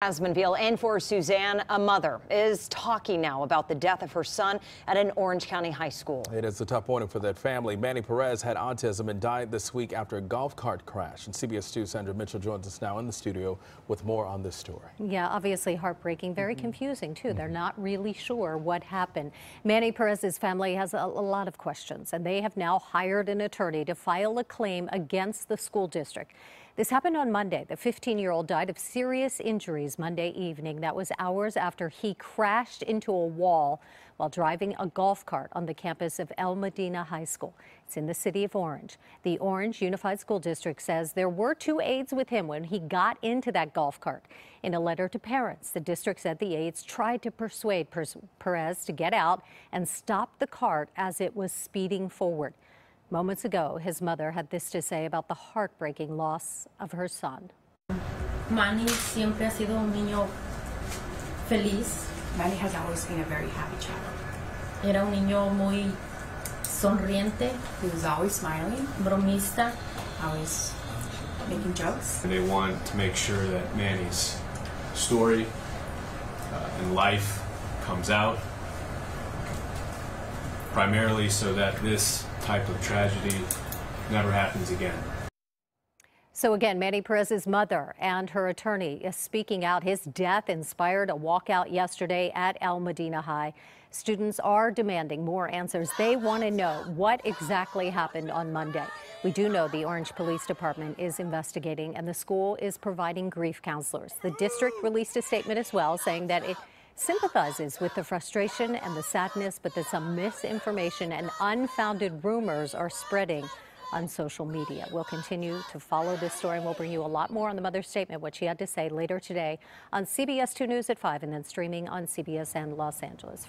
Asmanville and for Suzanne, a mother is talking now about the death of her son at an Orange County high school. It is a tough morning for that family. Manny Perez had autism and died this week after a golf cart crash. And CBS 2 Sandra Mitchell joins us now in the studio with more on this story. Yeah, obviously heartbreaking, very mm -hmm. confusing too. Mm -hmm. They're not really sure what happened. Manny Perez's family has a, a lot of questions and they have now hired an attorney to file a claim against the school district. This happened on Monday. The 15 year old died of serious injuries Monday evening. That was hours after he crashed into a wall while driving a golf cart on the campus of El Modena High School. It's in the city of Orange. The Orange Unified School District says there were two aides with him when he got into that golf cart. In a letter to parents, the district said the aides tried to persuade Perez to get out and stop the cart as it was speeding forward. Moments ago, his mother had this to say about the heartbreaking loss of her son. Manny siempre ha sido un niño feliz. Manny has always been a very happy child. Era un niño muy sonriente. He was always smiling. Bromista. Always making jokes. They want to make sure that Manny's story uh, and life comes out primarily so that this type of tragedy never happens again. So again, Manny Perez's mother and her attorney is speaking out. His death inspired a walkout yesterday at El Modena High. Students are demanding more answers. They want to know what exactly happened on Monday. We do know the Orange Police Department is investigating and the school is providing grief counselors. The district released a statement as well saying that it sympathizes with the frustration and the sadness, but that some misinformation and unfounded rumors are spreading on social media. We'll continue to follow this story and we'll bring you a lot more on the mother's statement, what she had to say later today on CBS 2 News at 5 and then streaming on CBSN Los Angeles.